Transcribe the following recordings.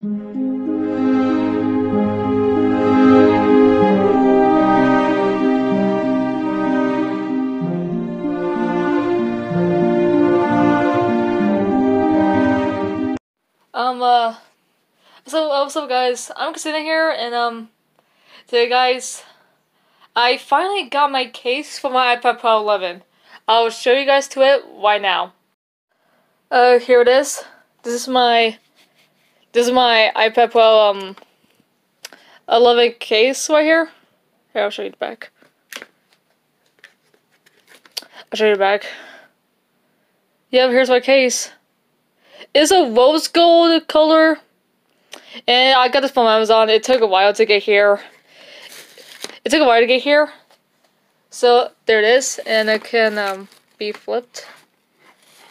Um, uh, so, uh, what's up, guys? I'm Kristina here, and, um, today, guys, I finally got my case for my iPad Pro 11. I'll show you guys to it right now. Uh, here it is. This is my, this is my iPad Pro, um, 11 case right here. Here, I'll show you the back. I'll show you the back. Yep, here's my case. It's a rose gold color. And I got this from Amazon. It took a while to get here. It took a while to get here. So there it is. And it can um, be flipped.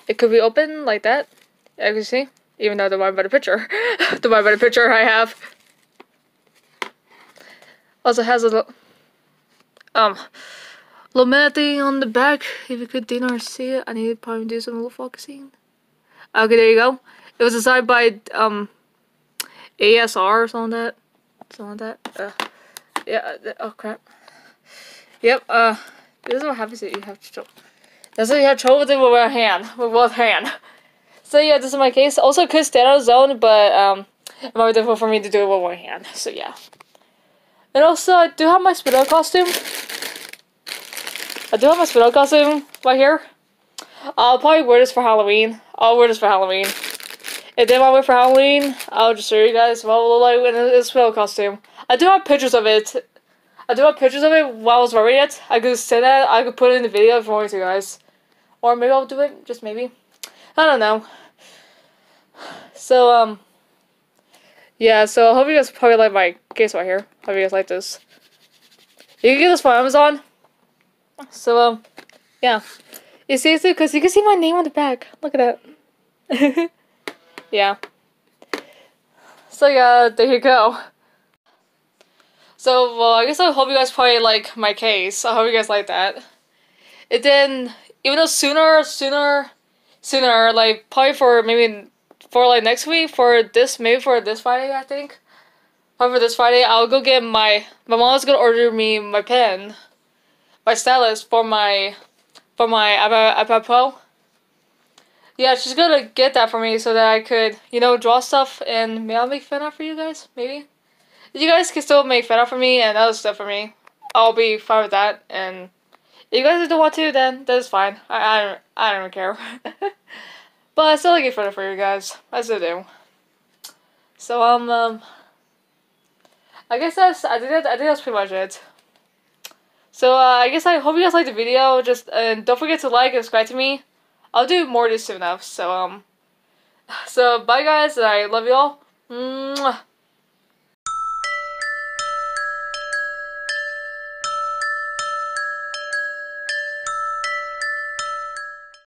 It could be open like that. As you see. Even though the one by the picture. the one by the picture I have. Also has a little um little thing on the back. If you could dinner see it, I need to probably do some little focusing. Okay, there you go. It was designed by um ASR or something like that. Something like that. Uh, yeah. Uh, oh crap. Yep. Uh, this is what happens if you have to. That's what you have trouble with it with one hand, with one hand. So yeah, this is my case. Also, could stand on its own, but um, it might be difficult for me to do it with one hand. So yeah. And also, I do have my Spinel costume. I do have my Spinel costume right here. I'll probably wear this for Halloween. I'll wear this for Halloween. If they want me for Halloween, I'll just show you guys what will look like in a Spinel costume. I do have pictures of it. I do have pictures of it while I was wearing it. I could say that. I could put it in the video if you want to, guys. Or maybe I'll do it. Just maybe. I don't know. So, um... Yeah, so I hope you guys probably like my case right here. Hope you guys like this. You can get this from Amazon. So, um... Yeah. You see it because you can see my name on the back. Look at that. yeah. So yeah, there you go. So well, I guess I hope you guys probably like my case. I hope you guys like that. And then even though sooner, sooner, sooner, like probably for maybe for like next week for this maybe for this Friday I think. For this Friday I'll go get my my mom's gonna order me my pen, my stylus for my for my iPad, iPad Pro. Yeah, she's gonna get that for me so that I could, you know, draw stuff and maybe I'll make fan art for you guys, maybe. You guys can still make fan art for me and other stuff for me. I'll be fine with that and you guys don't want to then that's fine. I, I don't I don't care. but I still like it fan for you guys. I still do. So um um I guess that's I think that I think that's pretty much it. So uh, I guess I hope you guys liked the video. Just and don't forget to like and subscribe to me. I'll do more of this soon enough. So um, so bye guys. I love you all. Mwah.